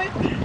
it